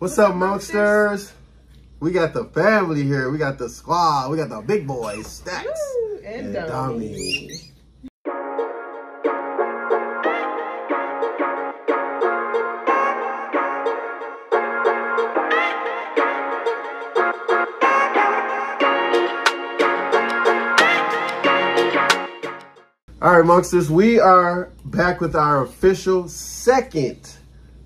What's up, Monksters? We got the family here. We got the squad. We got the big boys, Stacks Woo, and, and. All right, Monksters, we are back with our official second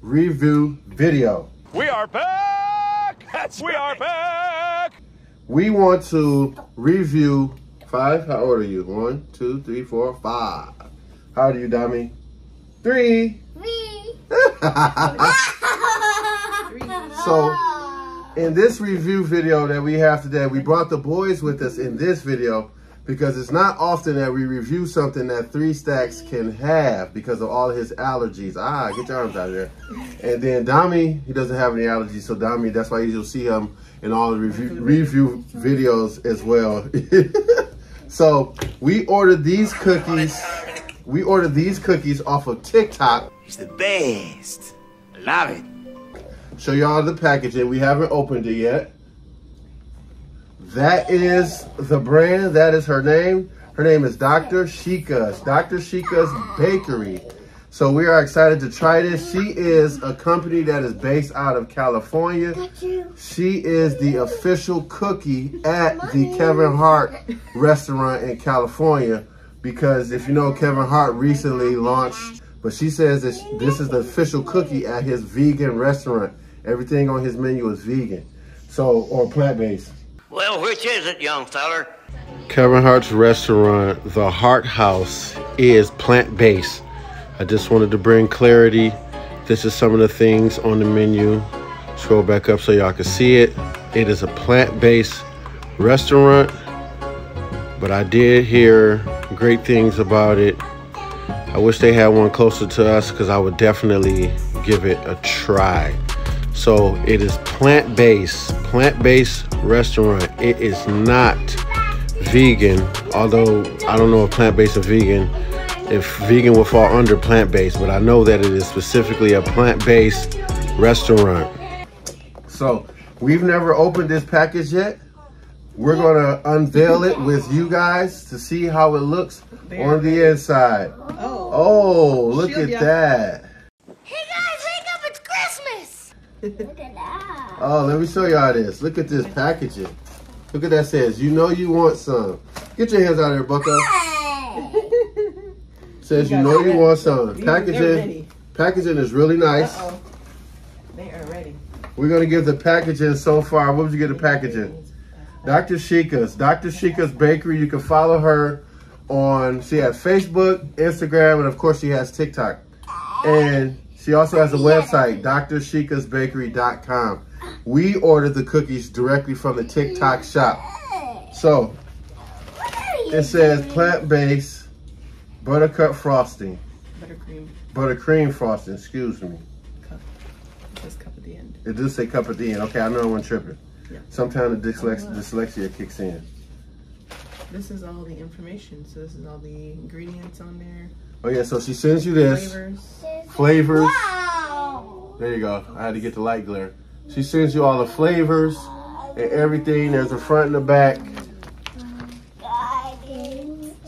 review video. We are back! That's we are back! We want to review five. How old are you? One, two, three, four, five. How old are you, Dami? Three. Three. so, in this review video that we have today, we brought the boys with us in this video because it's not often that we review something that Three Stacks can have because of all of his allergies. Ah, get your arms out of there. And then Dami, he doesn't have any allergies, so Dami, that's why you'll see him in all the review, review videos as well. so we ordered these cookies. We ordered these cookies off of TikTok. It's the best. Love it. Show y'all the packaging. We haven't opened it yet. That is the brand. That is her name. Her name is Dr. Shica's. Dr. Shica's Bakery. So we are excited to try this. She is a company that is based out of California. She is the official cookie at the Kevin Hart restaurant in California. Because if you know, Kevin Hart recently launched, but she says this is the official cookie at his vegan restaurant. Everything on his menu is vegan. So, or plant-based. Well, which is it, young feller? Kevin Hart's restaurant, the Hart House, is plant-based. I just wanted to bring clarity. This is some of the things on the menu. Scroll back up so y'all can see it. It is a plant-based restaurant, but I did hear great things about it. I wish they had one closer to us because I would definitely give it a try. So it is plant-based, plant-based restaurant. It is not vegan, although I don't know if plant-based or vegan, if vegan will fall under plant-based, but I know that it is specifically a plant-based restaurant. So we've never opened this package yet. We're gonna unveil it with you guys to see how it looks on the inside. Oh. Oh, look at that. Hey guys, wake up! It's Christmas. Look at that. Oh, let me show y'all this. Look at this packaging. Look at that says, you know you want some. Get your hands out of there, bucko. Hey. Says you You know you it. want some. Packaging, packaging is really nice. Uh-oh. They are ready. We're gonna give the packaging so far. What would you get the packaging? Dr. Shica's. Dr. Shica's Bakery. You can follow her on, she has Facebook, Instagram, and of course she has TikTok. And she also has a website, drshicasbakery.com. We ordered the cookies directly from the TikTok shop. So it says plant-based buttercup frosting, Buttercream buttercream frosting, excuse me. cup. This cup at the end. It does say cup at the end. Okay, I know I wasn't tripping. Yeah. Sometimes the dyslex- dyslexia kicks in. This is all the information. So this is all the ingredients on there. Oh yeah, so she sends you this. Flavors. Flavors. Wow. There you go. I had to get the light glare. She sends you all the flavors and everything. There's a front and a back.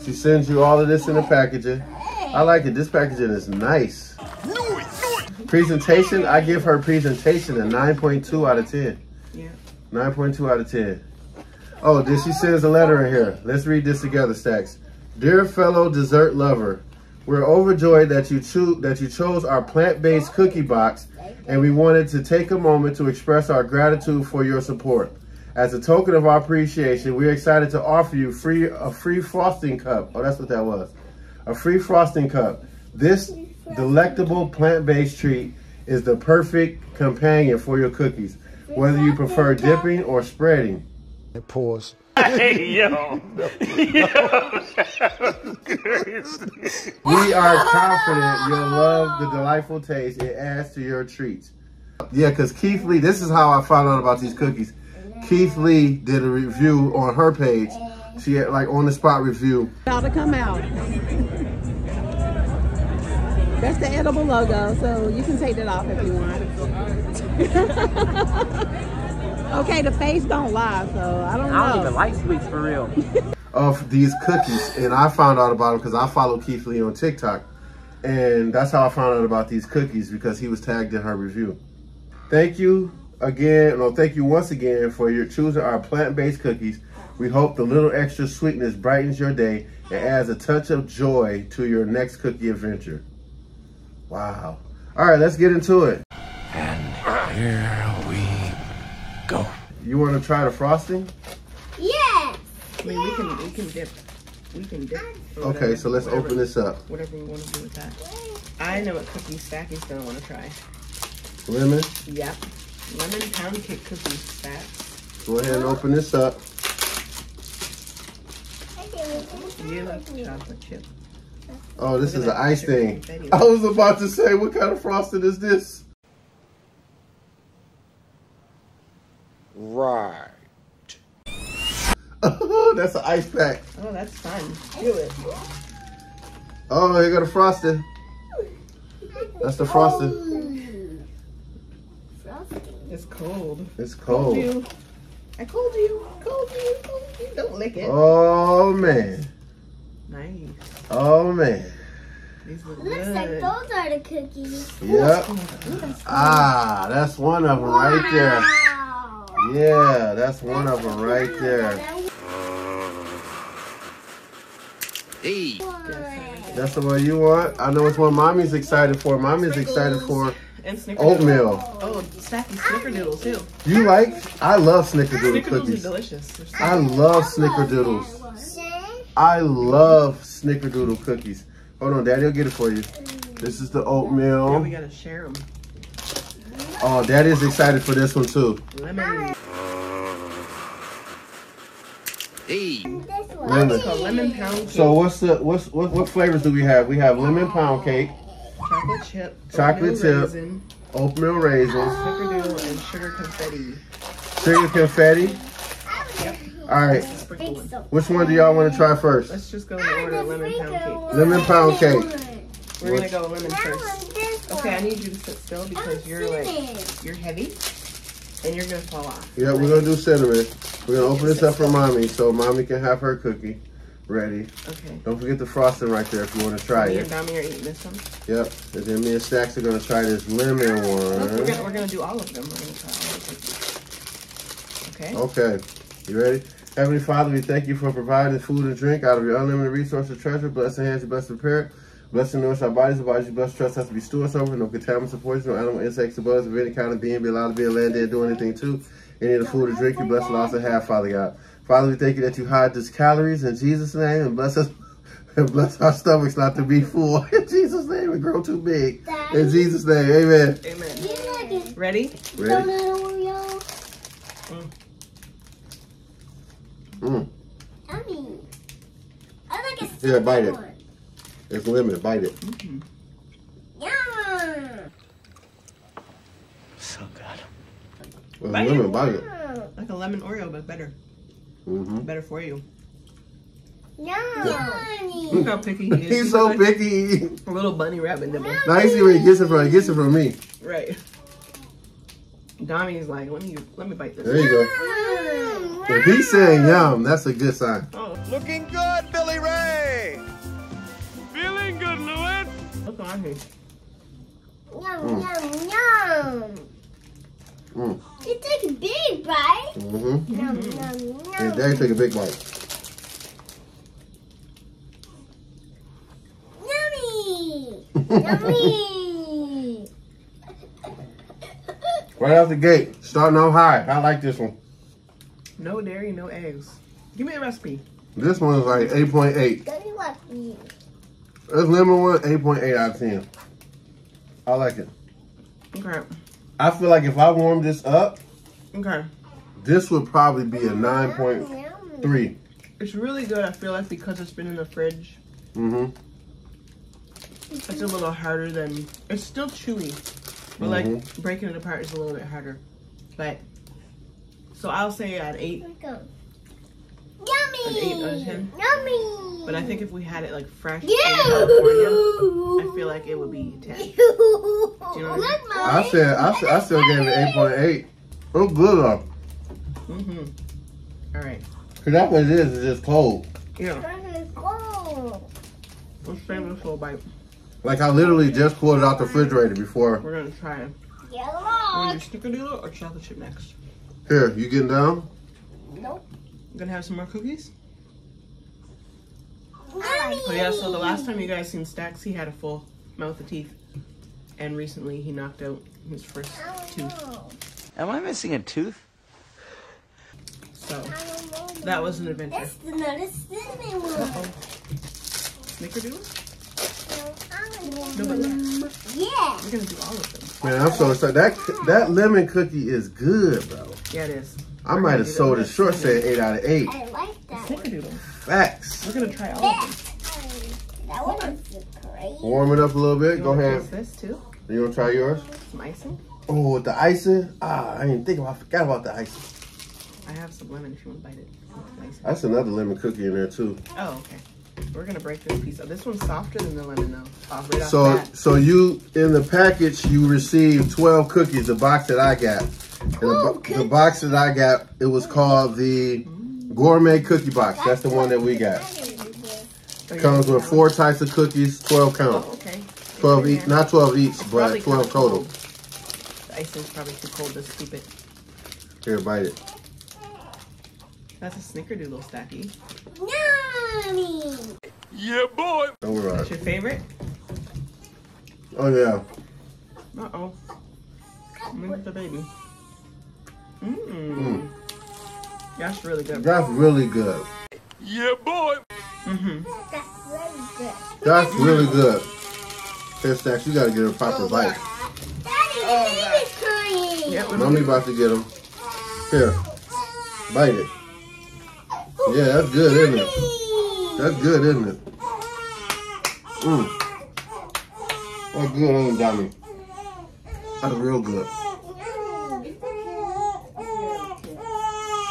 She sends you all of this in the packaging. I like it. This packaging is nice. Presentation, I give her presentation a 9.2 out of 10. Yeah. 9.2 out of 10. Oh, then she sends a letter in here. Let's read this together, Stacks. Dear fellow dessert lover, we're overjoyed that you that you chose our plant-based cookie box, and we wanted to take a moment to express our gratitude for your support. As a token of our appreciation, we're excited to offer you free a free frosting cup. Oh, that's what that was. A free frosting cup. This delectable plant-based treat is the perfect companion for your cookies, whether you prefer dipping or spreading. Pause. Hey, yo. We are confident you'll love the delightful taste it adds to your treats. Yeah, because Keith Lee, this is how I found out about these cookies. Keith Lee did a review on her page. She had like on the spot review. about to come out. That's the edible logo, so you can take that off if you want. Okay, the face don't lie, so I don't know. I don't even like sweets for real. of these cookies and I found out about them because I follow Keith Lee on TikTok and that's how I found out about these cookies because he was tagged in her review. Thank you again, no, thank you once again for your choosing our plant-based cookies. We hope the little extra sweetness brightens your day and adds a touch of joy to your next cookie adventure. Wow. All right, let's get into it. Here we go. You want to try the frosting? Yes. I mean, we can we can dip. We can dip. or Okay, whatever- so let's whatever- open this up. Whatever we want to do with that. I know what cookie Stacky's gonna want to try. Lemon. Yep. Lemon pound cake cookie Stack. Go ahead and open this up. You like chocolate chip. Oh, this Look is an ice thing. I was about to say, what kind of frosting is this? Right. That's an ice pack. Oh, that's fun. Do it. Oh, you got a frosting. That's the frosting. It's cold. It's Told cold. you. I told you. Told you. Told you. Don't lick it. Oh man. Nice. Oh man. These look Looks like those are the cookies. Yep. Ah, that's one of them right there. Wow. Yeah, that's one of them right there. Hey. That's the one you want. I know it's one mommy's excited for. Mommy's excited for And snickerdoodle. oatmeal. Oh, Stacky snickerdoodles too. You like? I love snickerdoodle Snickerdoodles cookies. delicious. They're so I love snickerdoodles. I love snickerdoodle cookies. Hold on, Daddy will get it for you. This is the oatmeal. Yeah, we oatmeal. gotta share them. Oh, Daddy's excited for this one too. Lemon. Hey. Lemon. So lemon pound cake, So what's the what's what, what flavors do we have? We have lemon pound cake, chocolate chip, Chocolate oatmeal chip. raisin, oatmeal raisins, snickerdoodle, and sugar confetti. sugar confetti. All right, Sprinkle Think them. so. which one do y'all want to try first? Let's just go in order. Lemon pound cake. Lemon pound cake. We're gonna go lemon first. One, this Okay, I need you to sit still because you're like you're heavy, and you're gonna fall off. Yeah, we're gonna do cinnamon. We're gonna open this up for mommy so mommy can have her cookie ready. Okay. Don't forget the frosting right there if you want to try Me and it. Dami are eating this one. Yep. And then me and Stacks are gonna try this lemon Look, we're one. gonna we're gonna do all of them. We're gonna try all of them. Okay. Okay. You ready? Heavenly Father, we thank you for providing food and drink out of your unlimited resources treasure. Bless the hands you bless prepared. Bless and nourish our bodies, the bodies you bless trust us to be stewards over. No contaminants or poison, no animal insects or bugs of any kind of being be allowed to be a land there do anything to. Any of the food or drink you bless and also have, Father God. Father, we thank you that you hide these calories in Jesus' name and bless us and bless our stomachs not to be full. In Jesus' name and grow too big. In Jesus' name, amen. Amen. You? Ready? Ready? Oreo. Mm. Yummy. I like a Yeah, bite it. one. It's lemon. Bite it. Mmm. Yum. So good. It's Bite it. lemon. Bite it. Like a lemon Oreo, but better. Mm -hmm. Better for you. Yummy. Look how picky he is. He's so like picky. A little bunny rabbit nibble. Now you see where he gets it from. He gets it from me. Right. Dami's like, let me let me bite this. There this. you go. Mm, If he's saying yum, that's a good sign. Oh, Looking good, Billy Ray. Feeling good, Lewis. look on here. Yum, yum, yum. Mm. You take a big bite. Mm-hmm. Yum, yum, And yum. Daddy take a big bite. Yummy. Yummy. Right out the gate, starting out high. I like this one. No dairy, no eggs. Give me a recipe. This one is like 8.8. Don't you want me? This lemon one, 8.8 out of 10. I like it. Okay. I feel like if I warm this up, Okay. this would probably be a 9.3. It's really good, I feel like, because it's been in the fridge. Mm-hmm. It's a little harder than. It's still chewy. But, like, breaking it apart is a little bit harder. But. So I'll say at 8. Here we go. an eight out of Yummy. ten. Yummy. But I think if we had it like fresh in California, I feel like it would be ten. You. know what I mean? I said I, I still gave it eight point eight. It's good though. Mm-hmm. All right. Cause that's what it is. It's just cold. Yeah. This is cold. Let's try this little bite. Like I literally just pulled it out the refrigerator before. We're gonna try it. Yellow. Want to do snickerdoodle or chocolate chip next? Here, you getting down? Nope. Gonna have some more cookies? Mommy. Oh yeah. So the last time you guys seen Stacks, he had a full mouth of teeth, and recently he knocked out his first tooth. Am I missing a tooth? So that was an adventure. That's another cinnamon one. Uh-oh. Snickerdoodle? No, No, but Yeah. we're gonna do all of them. Man, I'm so excited. That that lemon cookie is good, bro. Yeah, it is. I We're might have sold the it short, said eight out of eight. I like that one. Snickerdoodle. Facts. We're gonna try all of them. That one is crazy. Warm it up a little bit. You Go wanna ahead. taste this too? You gonna try yours? Some icing? Oh, with the icing? Ah, I didn't think about. I forgot about the icing. I have some lemon if you want to bite it. That's another lemon cookie in there too. Oh, okay. We're gonna break this piece up. This one's softer than the lemon though. Off right So, so you in the package you received twelve cookies. The box that I got, and the, the box that I got, it was called the mm. gourmet cookie box. That's the one that we got. Oh. Comes with four types of cookies, twelve oh, count, Oh, okay. twelve each, not twelve each, Probably but twelve total. cold. The icing's probably too cold to scoop it. Here, bite it. That's a snickerdoodle stacky. Yummy. Yeah, boy. Don't worry What's your favorite? Oh yeah, Uh oh. Look at the baby. Mmm. Mm. That's really good. that's really good. Yeah, boy. Mm-hmm. That's really good. That's really good. Here, Stacks, you gotta get a proper bite. Daddy, Oh, the God. baby's crying. Yeah, Mommy about to get him. Here, bite it. Yeah, that's good, isn't it? That's good, isn't it? Mmm. That's good, ain't Dummy? That's real good.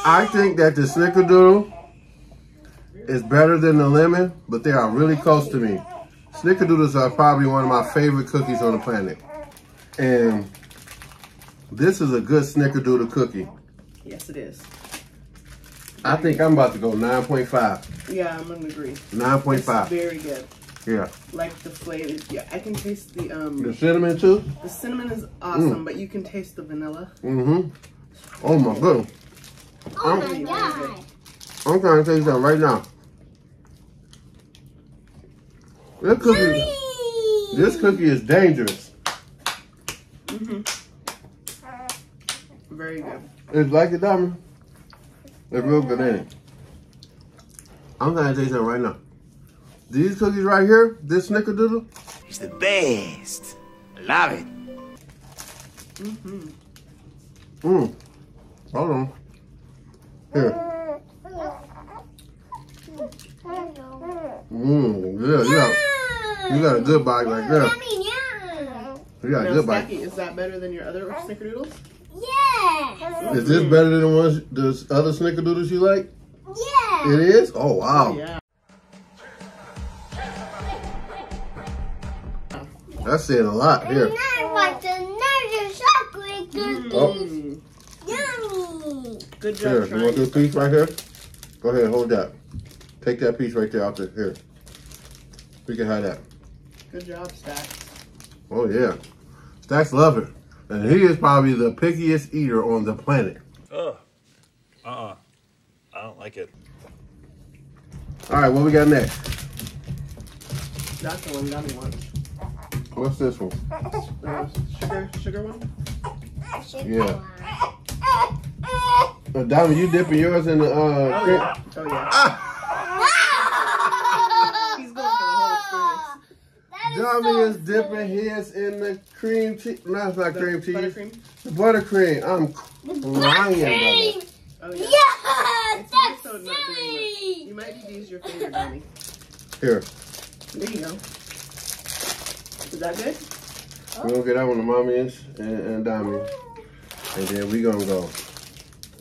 I think that the Snickerdoodle is better than the lemon, but they are really close to me. Snickerdoodles are probably one of my favorite cookies on the planet. And this is a good Snickerdoodle cookie. Yes, it is. I think I'm about to go 9.5. Yeah, I'm gonna agree. 9.5. very good. Yeah. Like the flavor. Yeah, I can taste the um The cinnamon too? the cinnamon is awesome, but you can taste the vanilla. Mm-hmm. Oh my goodness. Oh I'm- my god. I'm trying to tell you something right now. This cookie, Yummy. this cookie is dangerous. Mm-hmm. Very good. It's like a diamond. It's real good, ain't it? I'm gonna tell you something right now. These cookies right here, this snickerdoodle, It's the best. Love it. Mm-hmm. mmm. Hold on. Here. Mmm. Yeah, you got, you got a good bite right there. Yummy, yum. You got a good bite. Is that better than your other snickerdoodles? Yeah. Is this better than the ones, the other snickerdoodles you like? Yeah. It is? Oh, wow. Yeah. That's saying a lot here. And I want another chocolate cookie. Oh, Mm. Yummy. Good here. job, You want this piece right here? Go ahead, hold that. Take that piece right there out there. Here. We can have that. Good job, Stack. Oh, yeah. Stacks love it. And he is probably the pickiest eater on the planet. Ugh. Uh-uh. I don't like it. All right, what we got next? That's the one Gummy wants. What's this one? The sugar, sugar one? Yeah. Uh, Diamond, you dipping yours in the uh, Oh, yeah. Oh, yeah. Ah! He's going for the whole experience. Diamond is dipping his in the cream cheese. No, it's not The cream cheese. Buttercream? The buttercream. I'm crying, brother. Oh, yeah. Yeah, It's that's also not silly. You might need to use your finger, Gummy. Here, There you go. Is that good? we're gonna get that one to mommy and, and, and Diamond. And then we gonna go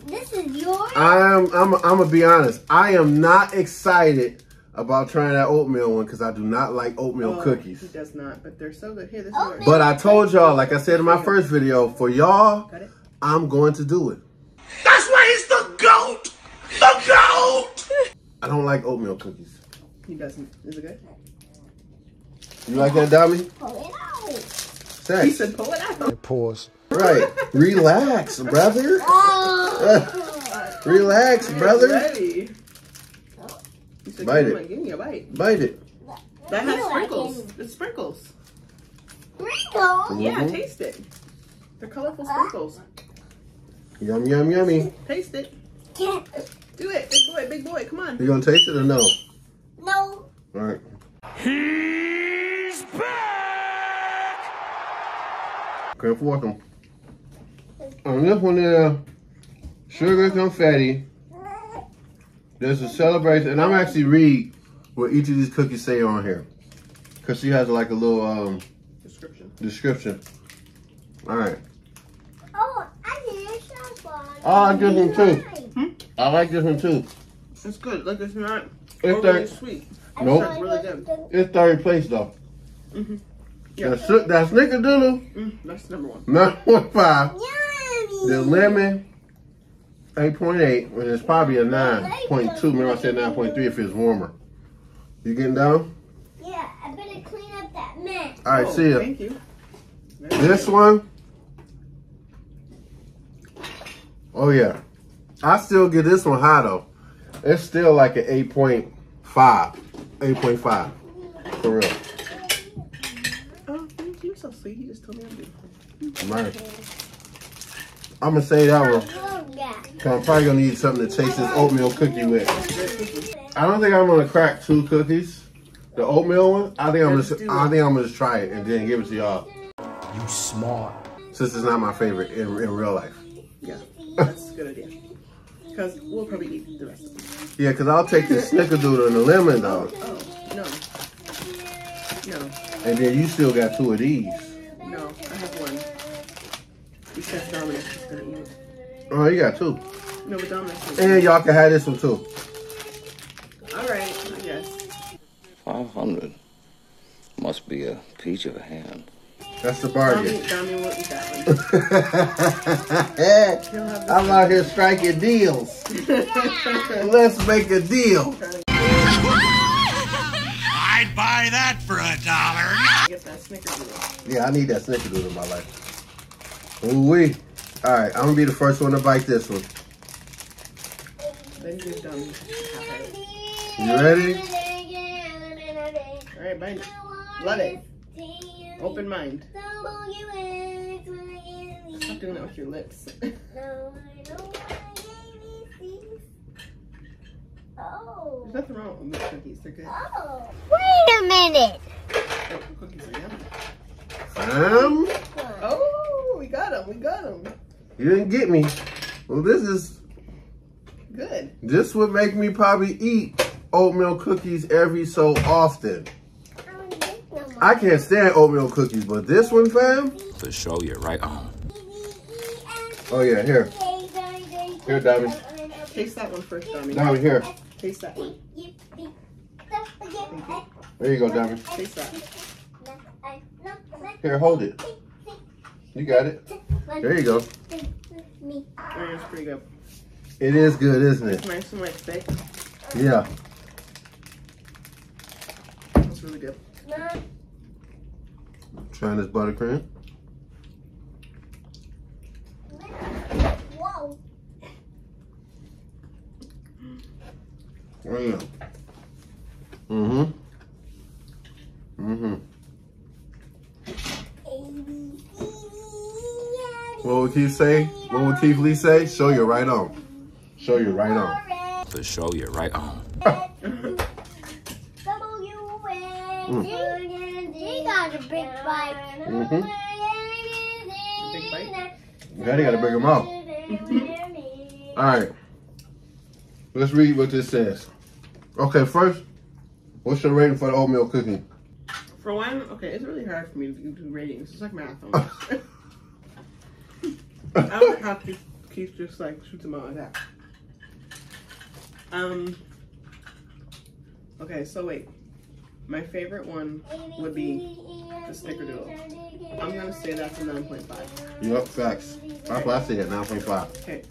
This is yours? I'm I'm I'm gonna be honest. I am not excited about trying that oatmeal one because I do not like oatmeal Oh, cookies. He does not, but they're so good. Here, this is Oh. But I told y'all, like I said in my first video, for y'all, I'm going to do it. That's why he's the GOAT! The GOAT! I don't like oatmeal cookies. He doesn't. Is it good? You like that, Dami? Pull it out. He Thanks. said, pull it out. Pause. Right. Relax, brother. Oh. Relax, brother. Ready. He said, Bite give, it. Me, give me a bite. Bite it. That has You sprinkles. it. It's sprinkles. Sprinkles. Yeah, taste it. They're colorful sprinkles. Yum, yum, yummy. Taste it. Can't. Do it. Big boy, big boy. Come on. You gonna taste it or no? No. All right. He's back! Okay, fork 'em. On this one there, sugar confetti. There's a celebration, and I'm actually read what each of these cookies say on here. Cause she has like a little um, Description. description. All right. Oh, I did a one. Oh, I did one too. I like this one too. It's good. Look, it's not It's overly third, sweet. Nope. It's really good. it's third place though. Mhm. Yeah. That's, that's Snickerdoodle, Mm, that's number one. 9.5. Yummy. The lemon, 8.8, and it's probably a 9.2. Remember I said 9.3 if it's warmer. You getting down? Yeah, I better clean up that mess. All right, Oh, see ya. Thank you. This one, oh yeah. I still get this one high though. It's still like an 8.5. 8.5. For real. Oh, thank you. So sweet. You just told me I'm beautiful. Right. I'm gonna say that one. Oh. Cause I'm probably gonna need something to taste this oatmeal cookie with. I don't think I'm gonna crack two cookies. The oatmeal one, I think I'm Let's just, do I think I'm gonna just try it and then give it to y'all. You smart. Since it's not my favorite in, in real life. Yeah, that's a good idea. Because we'll probably eat the rest of them. Yeah, cause I'll take the snickerdoodle and the lemon dog, oh, oh, no. No, and then you still got two of these. no. I have one. Because Dominic is going to eat it. Oh, you got two, No, but Dominic and y'all can have this one too. All right, I guess. 500. Must be a peach of a hand. That's the Dominic, bargain. Dominic will eat that one. I'm out here striking deals. Let's make a deal. I'd buy that for a dollar. Get that snickerdoodle. Yeah, I need that snickerdoodle in my life. Ooh wee. All right, I'm gonna be the first one to bite this one. Then give Dominic half of it. You ready? All right, bite it. Love it. Open mind. Stop doing that with your lips. Oh. There's nothing wrong with these cookies. They're good. Oh. Wait a minute. Oh, cookies are yummy. Um, We got them. We got them. you didn't get me. Well, this is Good. this would make me probably eat oatmeal cookies every so often. I can't stand oatmeal cookies, but this one, fam. For sure, you're right on. Oh yeah, here, here, Dobby. Taste that one first, Dominic. Dobby, here. Taste that one. There you go, Dobby. Taste that. Here, hold it. You got it. There you go. Oh, it's pretty good. It is good, isn't It's it? nice and like thick. Yeah. It's really good. Trying this buttercream. Whoa. Oh yeah. Mm-hmm. What would Keith say? What would Keith Lee say? Show you right on. Show you right on. For show you're right on. He got a big bite. Big bite? Daddy got a bigger mouth. Mm-hmm. All right. Let's read what this says. Okay, first, what's your rating for the oatmeal cookie? For one, okay, it's really hard for me to do ratings. It's like math almost. I would have to keep just like shoots them out like that. Um. Okay, so wait. My favorite one would be the Snickerdoodle. I'm gonna say that's a 9.5. Yep, facts. That's why I say that 9.5. Okay.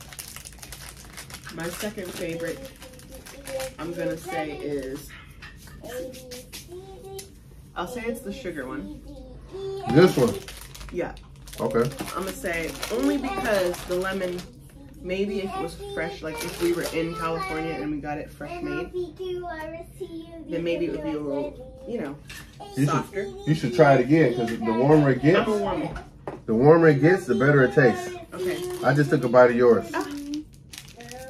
My second favorite, I'm gonna say is, I'll say it's the sugar one. This one. Yeah, Okay. I'm gonna say only because the lemon, maybe if it was fresh, like if we were in California and we got it fresh made, then maybe it would be a little, you know, You softer. should, you should try it again because the warmer it I'm gets, a warm. the warmer it gets, the better it tastes. Okay, I just took a bite of yours. Ah.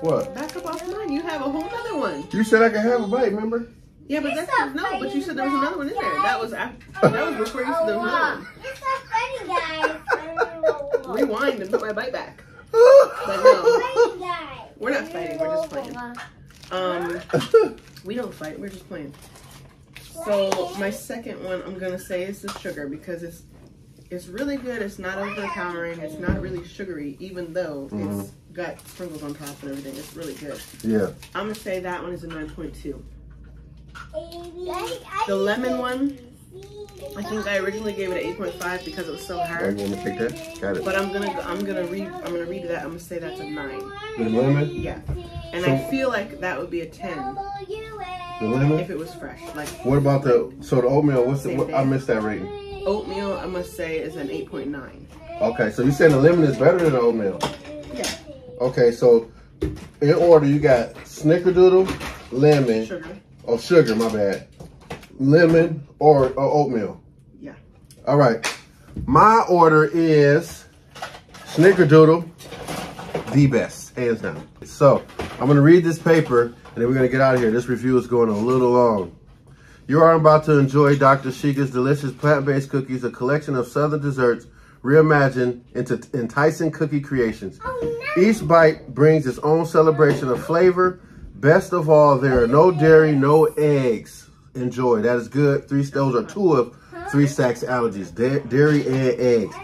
What? back up off mine. You have a whole other one. You said I could have a bite, remember? Yeah, but that's no. But you said there was another one in there. That was after. That was before you said there was another one. It's not funny, guys. Rewind and put my bite back. But no, we're not fighting. We're just playing. Um, we don't fight. We're just playing. So my second one, I'm gonna say is the sugar because it's it's really good. It's not overpowering. It's not really sugary, even though it's got sprinkles on top and everything. It's really good. yeah. I'm gonna say that one is a 9.2. The The lemon one, I think I originally gave it an 8.5 because it was so you hard. want to take that? Got it. But I'm gonna I'm gonna read I'm gonna read that. I'm gonna say that's a nine. The lemon? Yeah, and I feel like that would be a 10 The lemon? if it was fresh. Like What about the, so the oatmeal, what's the, what. I missed that rating. oatmeal, I must say is an 8.9. Okay, so you saying the lemon is better than the oatmeal? Yeah, Okay, so in order, you got snickerdoodle, lemon, sugar. oh, sugar, my bad. Lemon or, or oatmeal. Yeah. All right. My order is snickerdoodle, the best, hands down. So I'm gonna read this paper and then we're gonna get out of here. This review is going a little long. You are about to enjoy Dr. Shica's delicious plant-based cookies, a collection of southern desserts reimagined into enticing cookie creations. Oh, Each bite brings its own celebration of flavor. Best of all, there are no dairy, no eggs. Enjoy. That is good. Three those are two of three stacks allergies. Da- dairy and eggs.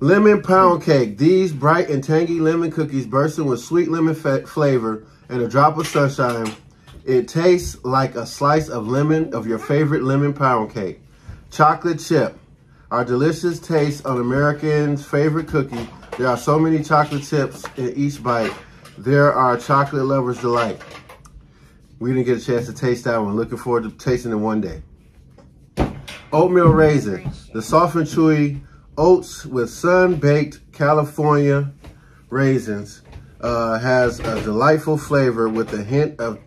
Lemon pound cake. These bright and tangy lemon cookies bursting with sweet lemon flavor and a drop of sunshine. It tastes like a slice of lemon of your favorite lemon pound cake. Chocolate chip. Our delicious taste on Americans' favorite cookie. There are so many chocolate chips in each bite. There are chocolate lovers delight. We didn't get a chance to taste that one. Looking forward to tasting it one day. Oatmeal raisin. The soft and chewy oats with sun-baked California raisins uh, has a delightful flavor with a hint of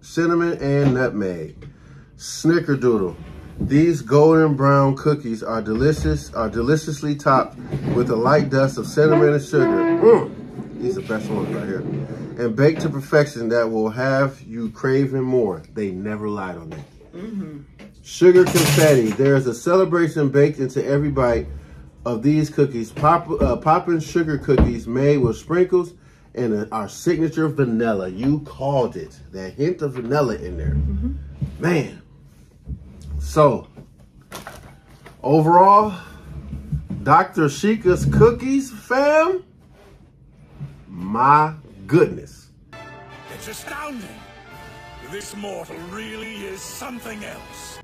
cinnamon and nutmeg. Snickerdoodle. These golden brown cookies are delicious, are deliciously topped with a light dust of cinnamon and sugar. Mm. These are the best ones right here. And baked to perfection that will have you craving more. They never lied on that. Sugar confetti. There is a celebration baked into every bite of these cookies. Pop, uh, popping sugar cookies made with sprinkles and uh, our signature vanilla. You called it. That hint of vanilla in there. Man. So, overall, Dr. Shica's cookies, fam. My goodness. It's astounding. This mortal really is something else.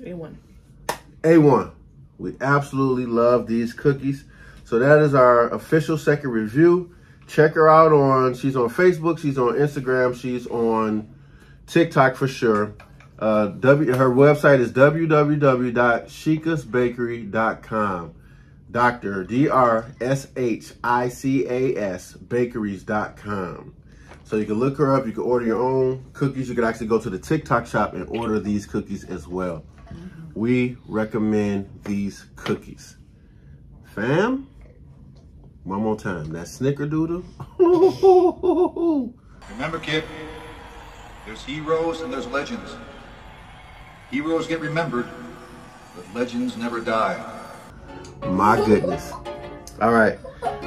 A1. A1. We absolutely love these cookies. So that is our official second review. Check her out on, she's on Facebook, she's on Instagram, she's on TikTok for sure. Uh, w, her website is www.shicasbakery.com. Dr. D-R-S-H-I-C-A-S bakeries.com. So you can look her up, you can order your own cookies. You can actually go to the TikTok shop and order these cookies as well. We recommend these cookies. Fam, one more time. That snickerdoodle. Remember, kid, there's heroes and there's legends. Heroes get remembered, but legends never die. My goodness. All right.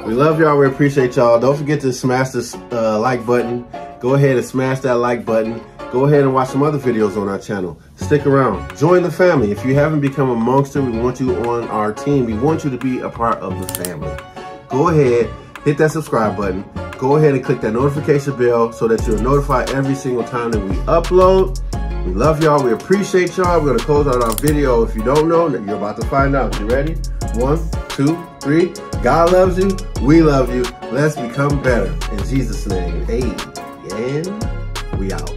We love y'all. We appreciate y'all. Don't forget to smash this uh, like button. Go ahead and smash that like button. Go ahead and watch some other videos on our channel. Stick around. Join the family. If you haven't become a Monkster, we want you on our team. We want you to be a part of the family. Go ahead, hit that subscribe button. Go ahead and click that notification bell so that you're notified every single time that we upload. We love y'all. We appreciate y'all. We're going to close out our video. If you don't know, you're about to find out. You ready? One, two, three. God loves you. We love you. Let's become better. In Jesus' name. Amen. and we out.